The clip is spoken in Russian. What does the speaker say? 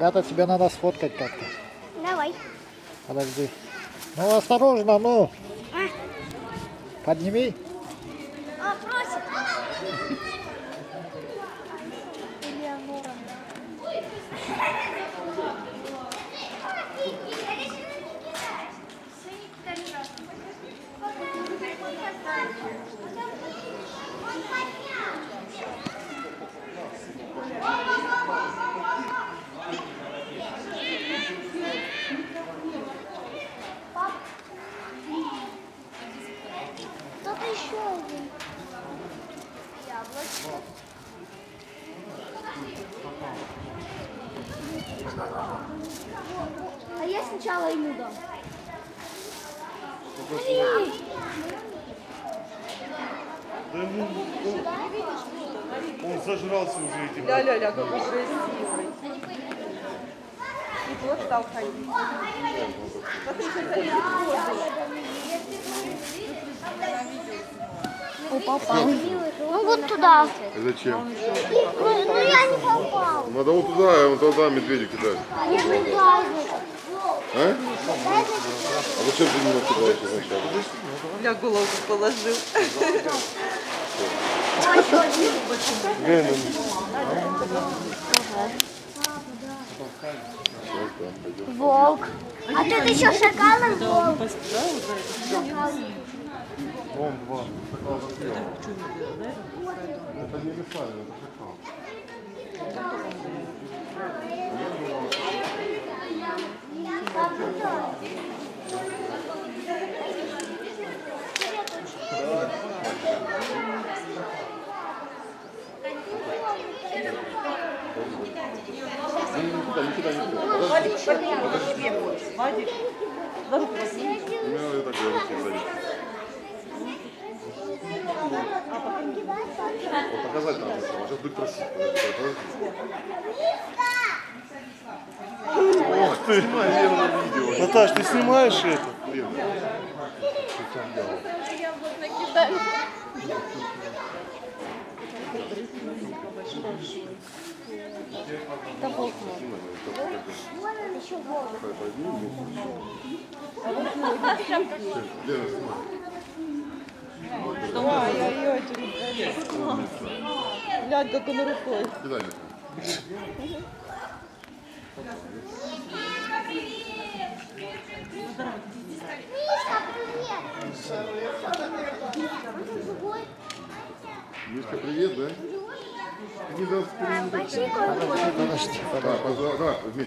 Ребята, тебе надо сфоткать как-то. Давай. Подожди. Ну, осторожно, ну. А, Подними. Еще один. Яблочко. А я сначала ему дам. Эй! Да ему, он, он зажрался уже этим. Ля-ля-ля, какой красивый. И вот стал ходить. Смотри, как они Ну вот туда. Зачем? Ну, ну я не попал. Надо вот туда, а вот туда медведя кидать. Я туда, значит. А? А зачем ты меня кидаешь изначально? Ля голову положил. Волк. А тут еще шакал и волк. Вон два. Это не лиса, это шакал. Никуда, никуда, никуда. Подожди. Вадик, на руку возьми. У меня это говорит, Вот показать надо сначала. Сейчас будет просить. Подожди. Ох ты! Видео. Наташ, ты снимаешь это? Вон еще волк. Лена, снимай. Глянь, как он рукой. Кидай. Мишка, привет. Да? Почикай. Подожди, подожди.